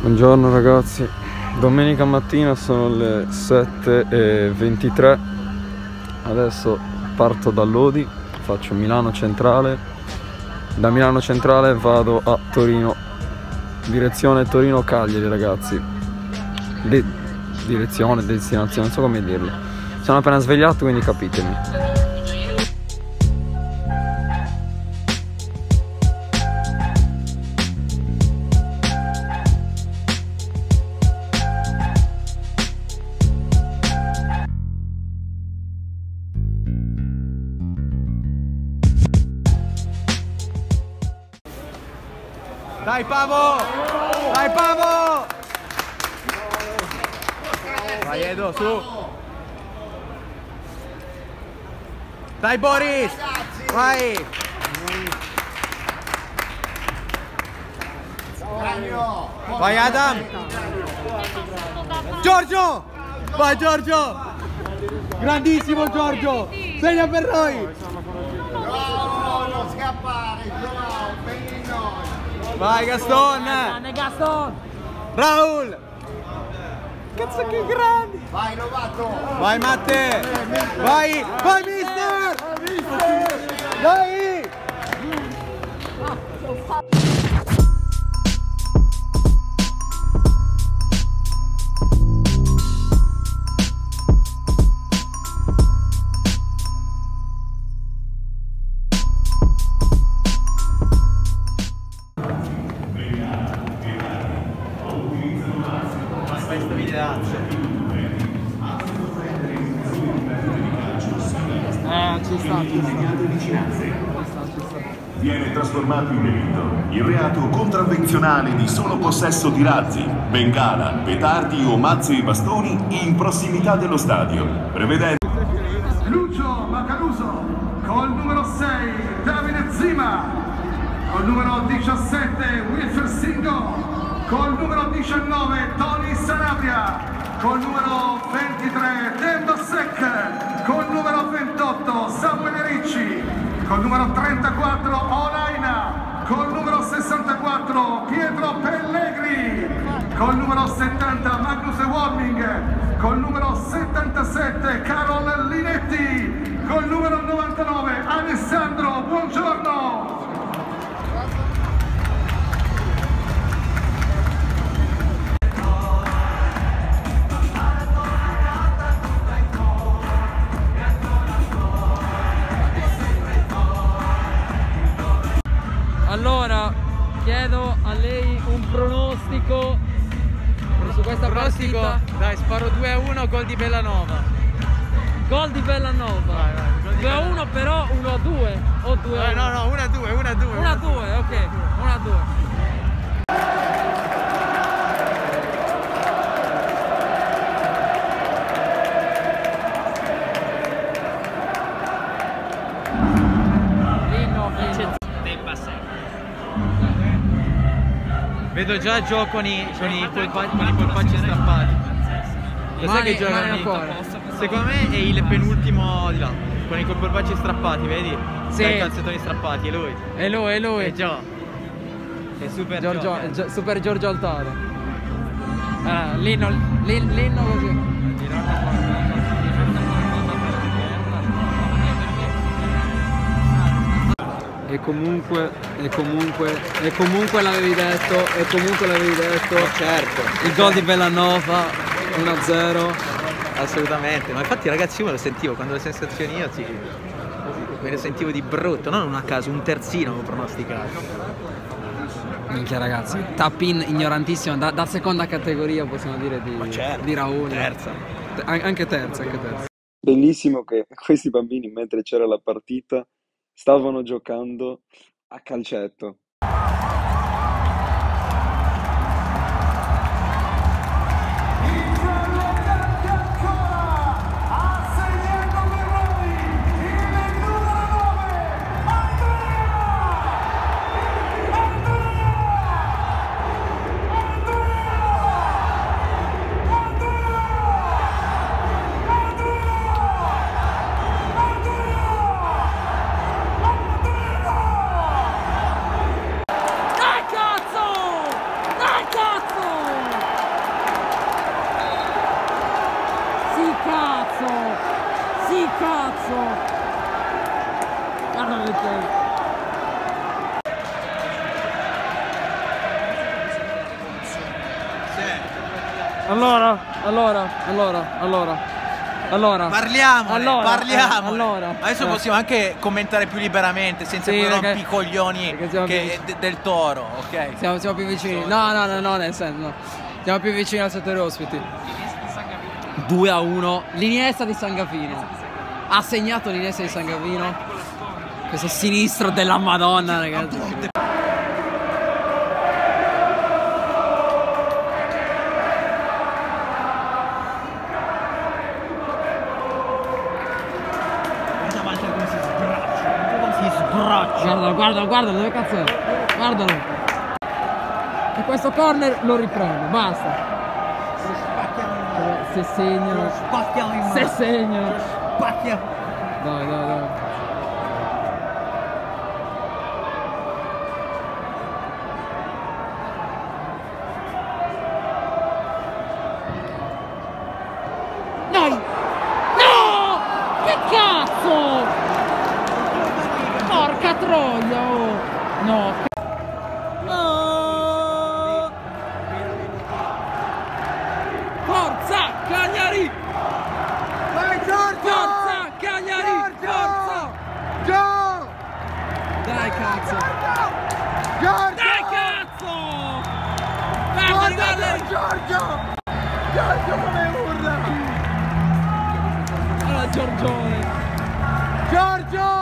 Buongiorno ragazzi, domenica mattina sono le 7.23, adesso parto da Lodi, faccio Milano Centrale, da Milano Centrale vado a Torino, direzione Torino-Cagliari ragazzi, De- direzione, destinazione, non so come dirlo, sono appena svegliato quindi capitemi. Dai Pavo! Dai Pavo! Vai Edo, su! Dai Boris! Vai! Vai Adam! Giorgio! Vai Giorgio! Grandissimo Giorgio! Segna per noi! No, non scappare. Vai Gaston! Grande Gaston! Raul! Cazzo che grandi! Vai Novato. Vai Matte! Vai! Vai mister! Vai! Eh, ci sta, ci Viene trasformato in delitto. Il reato contravvenzionale di solo possesso di razzi, bengala, petardi o mazze e bastoni in prossimità dello stadio, prevedendo Lucio Macaluso col numero 6 Davide Zima. Col numero 17 Wilfer Singo col numero 19 Tony Sanabria col numero 23 Demba Sec. Col numero 28 Samuele Ricci. Col numero 34 Olaina. Col numero 64 Pietro Pellegri. Col numero 70 Magnus Warming, col numero 77 Carol Linetti, col numero 99 Alessandro Allora, chiedo a lei un pronostico su questa Pronostico, partita. dai, sparo 2 a 1 gol di Bellanova. Gol di Bellanova. Vai, vai, gol di 2 a 1 però 1 a 2 o 2 a Eh, 1? no, no, 1 a 2, 1 a 2. 1 a 2, ok. 1 a 2. Vedo già gioco con i, con i, polpa- con i polpacci strappati. Lo sai che lì? cuore. Secondo me è il penultimo di là, con i polpacci strappati, vedi? Sì. Dai calzettoni strappati, è lui. E lui, è lui. È già. È super Giorgio, Gio. Gio- Super Giorgio Altare. Ah, l'inno, l'in- l'inno così. E comunque, e comunque, e comunque l'avevi detto, e comunque l'avevi detto. certo. Il gol di Bellanova 1-0. Assolutamente, ma infatti ragazzi io me lo sentivo, quando le sensazioni io sì, me lo sentivo di brutto, non a caso, un terzino avevo pronosticato. Minchia ragazzi, tap in ignorantissimo, da, da seconda categoria possiamo dire di, certo, di Raul. terza. Te- an- anche terza, anche terza. Bellissimo che questi bambini mentre c'era la partita stavano giocando a calcetto. Allora, allora, allora, allora, allora. Parliamo, allora, parliamo. eh, allora. Adesso Eh. possiamo anche commentare più liberamente, senza Sì, quei rompicoglioni che- del toro, ok? Siamo, siamo più vicini. No, no, no, no, nel senso, no. Siamo più vicini al settore ospiti. 2 a 1. L'Iniesta di Sangafino. Ha segnato l'Iniesta di Sangafino. Questo sinistro della Madonna, ragazzi. Guardalo, guardalo, guardalo, dove cazzo è? Guardalo. E questo corner lo riprende, basta. Se segnano. Spacchiamo in Se mano. segnano. Spacchiamo. Dai, dai, dai. Dai! No! Che cazzo! Porca troia, oh! No! Oh! Forza, Cagliari! Vai Giorgio! Forza, Cagliari! Forza! Gio! Dai, cazzo! Giorgio! Dai, cazzo! Giorgio! Giorgio come urla! Allora, Giorgione! Giorgio!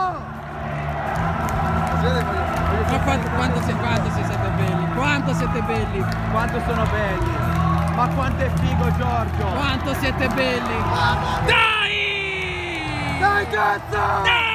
Ma quanto, quanto, si- quanto si- siete belli? Quanto siete belli? Quanto sono belli. Ma quanto è figo Giorgio. Quanto siete belli? Dai! Dai cazzo! Dai!